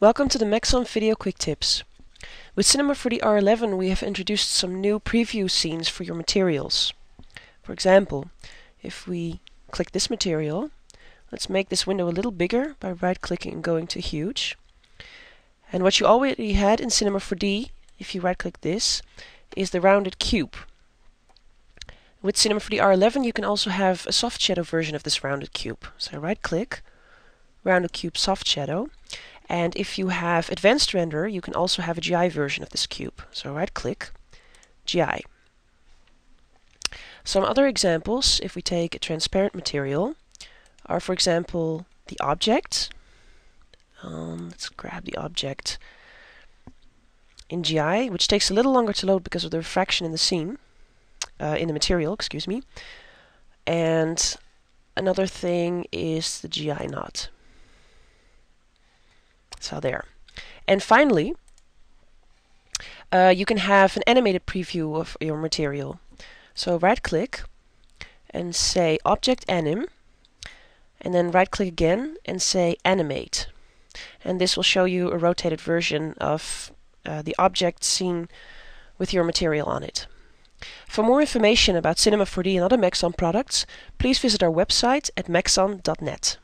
Welcome to the Maxon Video Quick Tips. With Cinema 4D R11 we have introduced some new preview scenes for your materials. For example, if we click this material, let's make this window a little bigger by right-clicking and going to Huge. And what you already had in Cinema 4D, if you right-click this, is the rounded cube. With Cinema 4D R11 you can also have a soft shadow version of this rounded cube. So right-click, rounded cube soft shadow, and if you have advanced render, you can also have a GI version of this cube. So right click, GI. Some other examples, if we take a transparent material, are for example the object. Um, let's grab the object in GI, which takes a little longer to load because of the refraction in the scene, uh, in the material, excuse me. And another thing is the GI knot. So there. And finally, uh, you can have an animated preview of your material. So right click and say Object Anim and then right click again and say Animate. And this will show you a rotated version of uh, the object seen with your material on it. For more information about Cinema 4D and other Maxon products, please visit our website at maxon.net.